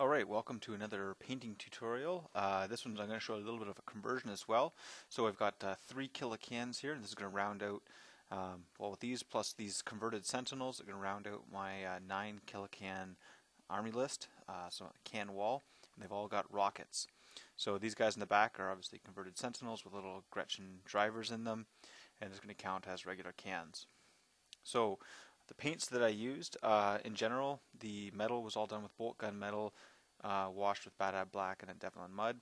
Alright, welcome to another painting tutorial. Uh, this one's I'm going to show a little bit of a conversion as well. So I've got uh, three Killacans here, and this is going to round out, um, well with these plus these converted sentinels, are going to round out my uh, 9 Killacan army list, uh, so Kan Wall, and they've all got rockets. So these guys in the back are obviously converted sentinels with little Gretchin drivers in them, and it's going to count as regular cans. So the paints that I used, uh, in general, the metal was all done with bolt gun metal, uh, washed with Bad Badab Black and then Devlan Mud.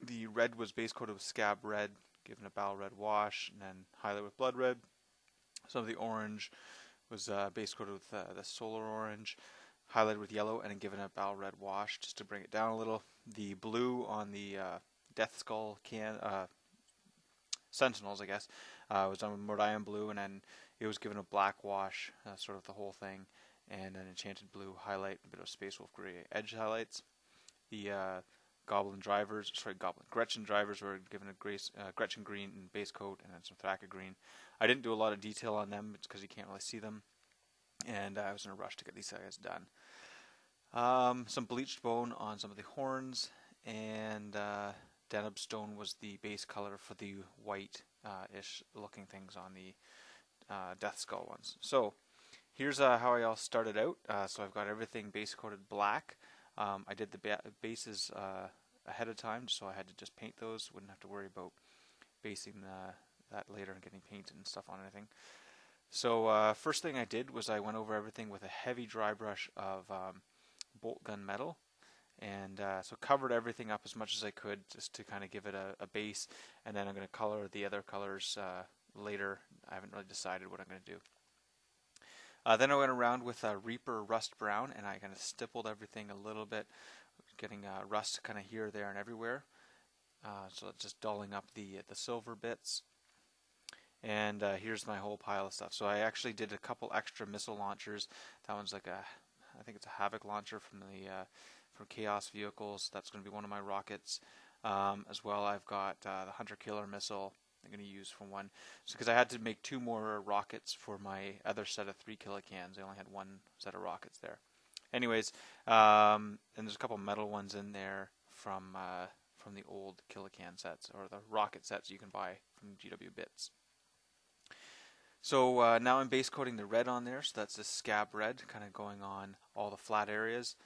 The red was base coated with Scab Red, given a Baal Red wash, and then highlighted with Blood Red. Some of the orange was uh, base coated with uh, the Solar Orange, highlighted with yellow, and given a Baal Red wash just to bring it down a little. The blue on the uh, Death Skull can uh, Sentinels, I guess, uh, was done with Mordian blue, and then it was given a black wash, uh, sort of the whole thing, and an enchanted blue highlight, a bit of Space Wolf gray edge highlights. The uh, Goblin drivers, sorry, Goblin Gretchin drivers were given a grace, uh, Gretchin green and base coat, and then some Thraka green. I didn't do a lot of detail on them, because you can't really see them, and I was in a rush to get these guys done. Um, some bleached bone on some of the horns, and uh, stone was the base color for the white-ish uh, looking things on the uh, Death Skull ones. So here's uh, how I all started out. Uh, so I've got everything base coated black. Um, I did the ba bases uh, ahead of time, so I had to just paint those. Wouldn't have to worry about basing uh, that later and getting paint and stuff on anything. So uh, first thing I did was I went over everything with a heavy dry brush of um, bolt gun metal and uh, so covered everything up as much as I could just to kind of give it a, a, base and then I'm going to color the other colors uh, later. I haven't really decided what I'm going to do. Uh, then I went around with a Reaper Rust Brown and I kind of stippled everything a little bit, getting uh, rust kind of here, there, and everywhere. Uh, so just dulling up the the silver bits. And uh, here's my whole pile of stuff. So I actually did a couple extra missile launchers. That one's like a, I think it's a Havoc launcher from the uh, from Chaos Vehicles. That's going to be one of my rockets. Um, as well, I've got uh, the Hunter Killer missile I'm going to use for one. So because I had to make two more rockets for my other set of three Killacans. I only had one set of rockets there. Anyways, um, and there's a couple metal ones in there from uh, from the old Killacan sets or the rocket sets you can buy from GW Bits. So uh, now I'm base coating the red on there, so that's the scab red, kind of going on all the flat areas,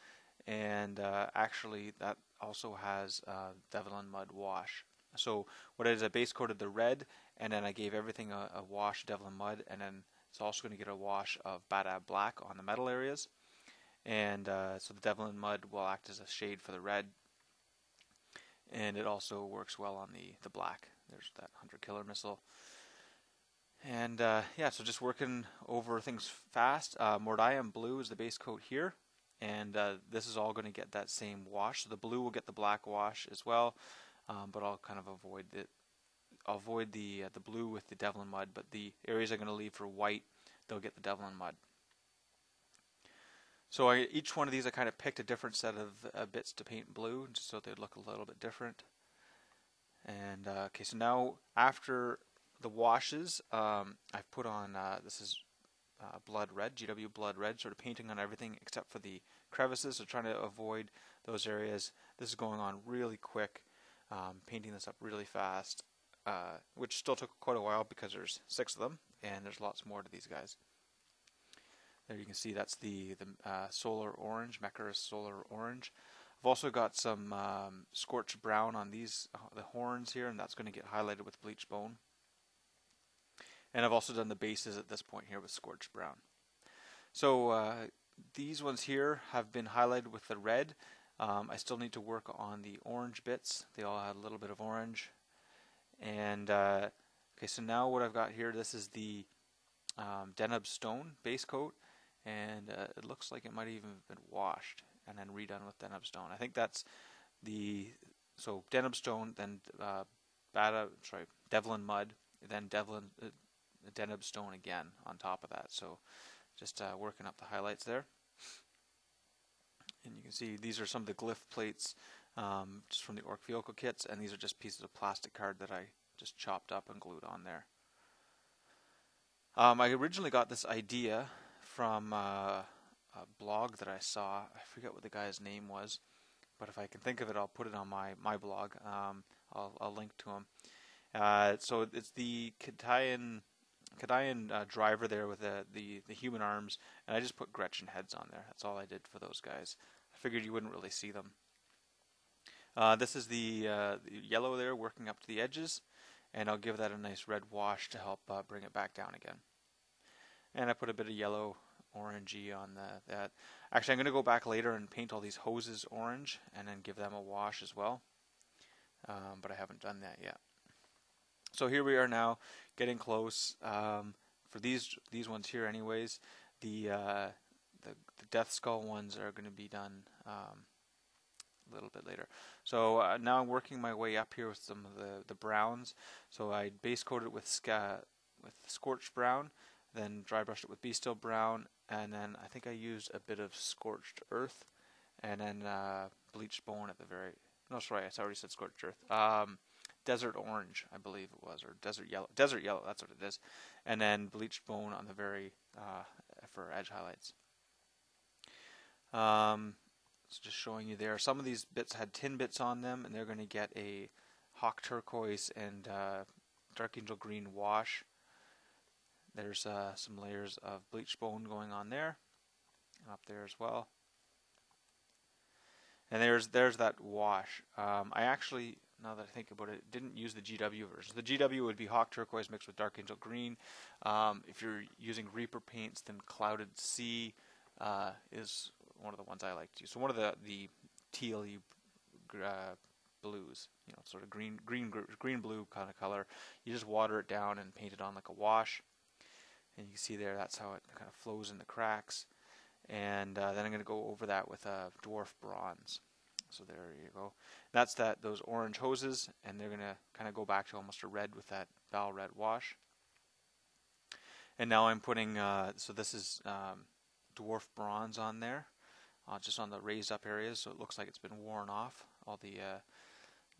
and uh, actually that also has uh, Devlan Mud wash so what I did is I base coated the red, and then I gave everything a, a wash of Devlan Mud, and then it's also going to get a wash of Badab Black on the metal areas. And uh, so the Devlan Mud will act as a shade for the red, and it also works well on the, the black. There's that Hunter Killer missile. And uh, yeah, so just working over things fast. Uh, Blue is the base coat here, and uh, this is all going to get that same wash. So the blue will get the black wash as well um, but I'll kind of avoid the I'll avoid the uh, the blue with the Devlan mud, but the areas I'm going to leave for white, they'll get the Devlan mud. So I, each one of these I kind of picked a different set of uh, bits to paint blue, just so they'd look a little bit different. And uh, okay, so now after the washes, um, I've put on uh, this is uh, blood red, GW blood red, sort of painting on everything except for the crevices, so trying to avoid those areas. This is going on really quick um, painting this up really fast, uh, which still took quite a while because there's six of them, and there's lots more to these guys. There you can see that's the, the uh, solar orange, Macharius solar orange. I've also got some um, scorched brown on these uh, the horns here, and that's going to get highlighted with bleached bone. And I've also done the bases at this point here with scorched brown. So uh, these ones here have been highlighted with the red. Um, I still need to work on the orange bits. They all had a little bit of orange. And uh, okay, so now what I've got here, this is the um, Dheneb stone base coat, and uh, it looks like it might even have been washed and then redone with Dheneb stone. I think that's the so Dheneb stone, then uh, Bada, sorry, Devlan mud, then Devlin uh, Dheneb stone again on top of that. So just uh, working up the highlights there. Can see these are some of the glyph plates um, just from the Ork vehicle kits, and these are just pieces of plastic card that I just chopped up and glued on there. Um, I originally got this idea from uh, a blog that I saw. I forget what the guy's name was, but if I can think of it, I'll put it on my my blog. Um, I'll, I'll link to him. Uh, so it's the Katayan Cadian uh, driver there with the, the, the human arms, and I just put Gretchin heads on there. That's all I did for those guys. Figured you wouldn't really see them. Uh, this is the, uh, the, yellow there working up to the edges, and I'll give that a nice red wash to help uh, bring it back down again. And I put a bit of yellow orangey on the, that. Actually, I'm going to go back later and paint all these hoses orange, and then give them a wash as well. Um, but I haven't done that yet. So here we are now, getting close. Um, for these these ones here, anyways, the uh, the, the death skull ones are going to be done um, a little bit later. So uh, now I'm working my way up here with some of the the browns. So I base coated it with ska, with scorched brown, then dry brushed it with bestial brown, and then I think I used a bit of scorched earth, and then uh, bleached bone at the very. No, sorry, I already said scorched earth. Um, desert orange, I believe it was, or desert yellow. Desert yellow, that's what it is. And then bleached bone on the very uh, for edge highlights. Um, so just showing you there. Some of these bits had tin bits on them, and they're going to get a hawk turquoise and uh, dark angel green wash. There's uh, some layers of bleach bone going on there, up there as well. And there's there's that wash. Um, I actually now that I think about it, didn't use the GW version. The GW would be Hawk Turquoise mixed with Dark Angel Green. Um, if you're using Reaper paints, then Clouded Sea uh, is one of the ones I like to use. So one of the the teal uh, blues, you know, sort of green, green, green blue kind of color. You just water it down and paint it on like a wash, and you can see there that's how it kind of flows in the cracks. And uh, then I'm going to go over that with a dwarf bronze. So there you go. That's that those orange hoses, and they're gonna kind of go back to almost a red with that Baal Red wash. And now I'm putting uh, so this is um, dwarf bronze on there, uh, just on the raised up areas, so it looks like it's been worn off all the uh,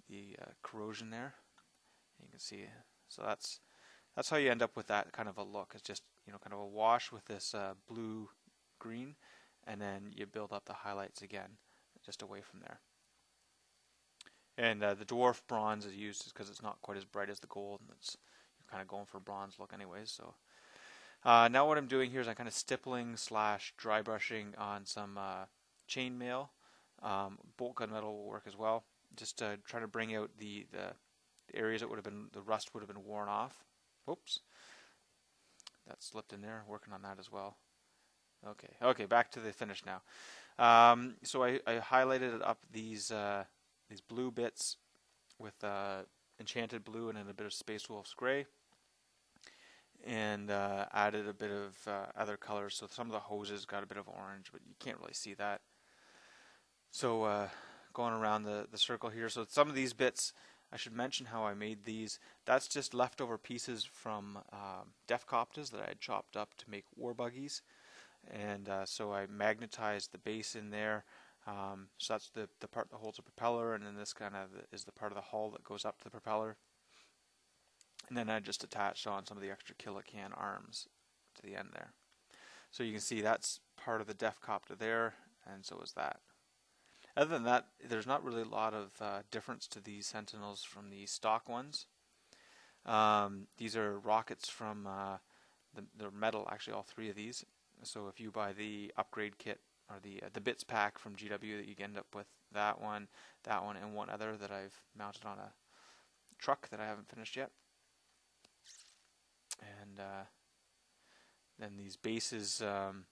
the uh, corrosion there. You can see, so that's that's how you end up with that kind of a look. It's just you know kind of a wash with this uh, blue green, and then you build up the highlights again just away from there. And uh, the dwarf bronze is used because it's not quite as bright as the gold, and it's you're kind of going for a bronze look anyways. So uh, now what I'm doing here is I'm kind of stippling slash dry brushing on some uh, chainmail. Um, bolt gun metal will work as well. Just to try to bring out the, the, the areas that would have been the rust would have been worn off. Oops, that slipped in there. Working on that as well. Okay, okay, back to the finish now. Um, so I, I, highlighted up these uh, these blue bits with uh, enchanted blue and then a bit of Space Wolf's gray, and uh, added a bit of uh, other colors. So some of the hoses got a bit of orange, but you can't really see that. So uh, going around the the circle here. So some of these bits. I should mention how I made these. That's just leftover pieces from um, Deffkoptas that I had chopped up to make war buggies and uh, so I magnetized the base in there. Um, so that's the, the part that holds the propeller, and then this kind of is the part of the hull that goes up to the propeller. And then I just attached on some of the extra Killacan arms to the end there. So you can see that's part of the Deffkopta there, and so is that. Other than that, there's not really a lot of uh, difference to these Sentinels from the stock ones. Um, these are rockets from uh, the, the metal, actually all three of these, so if you buy the upgrade kit or the uh, the bits pack from GW, that you end up with that one, that one, and one other that I've mounted on a truck that I haven't finished yet. And uh, then these bases, um,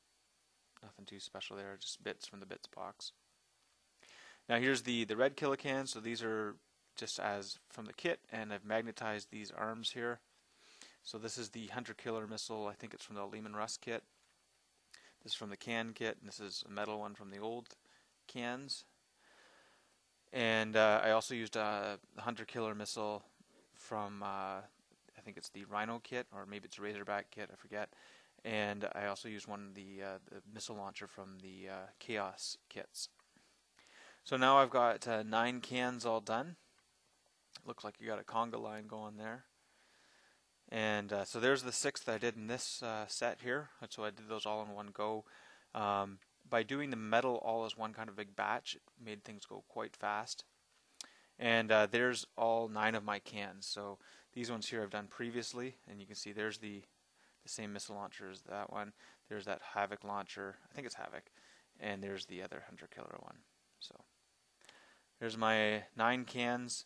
nothing too special there, just bits from the bits box. Now here's the the red Killacan. So these are just as from the kit, and I've magnetized these arms here. So this is the Hunter Killer missile. I think it's from the Leman Russ kit. This is from the can kit, and this is a metal one from the old cans. And uh, I also used a Hunter Killer missile from, uh, think it's the Rhino kit, or maybe it's a Razorback kit, I forget. And I also used one the, uh, the missile launcher from the uh, Chaos kits. So now I've got uh, nine cans all done. Looks like you got a conga line going there. And uh, so there's the six that I did in this uh, set here. So I did those all in one go. Um, by doing the metal all as one kind of big batch, it made things go quite fast. And uh, there's all nine of my cans. So these ones here I've done previously, and you can see there's the the same missile launcher as that one. There's that Havoc launcher. I think it's Havoc. And there's the other Hunter Killer one. So there's my nine cans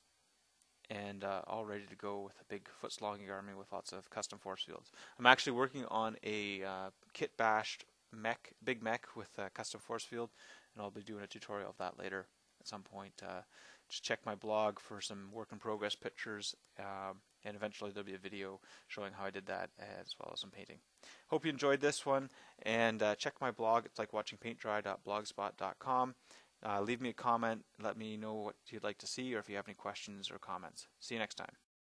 and uh, all ready to go with a big foot slogging army with lots of custom force fields. I'm actually working on a uh, kit bashed mech, big mech with a custom force field, and I'll be doing a tutorial of that later at some point. Uh, just check my blog for some work in progress pictures, um, and eventually there'll be a video showing how I did that as well as some painting. Hope you enjoyed this one, and uh, check my blog. It's like watching paintdry.blogspot.com. Uh, leave me a comment. Let me know what you'd like to see or if you have any questions or comments. See you next time.